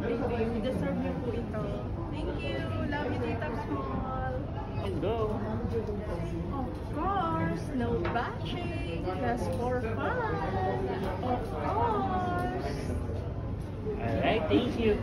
birthday. Deserve niyo po ito. Thank you. Love you, Tita Small. Let's go. Of course, no bashing. Just for fun. Of course. Alright, thank you.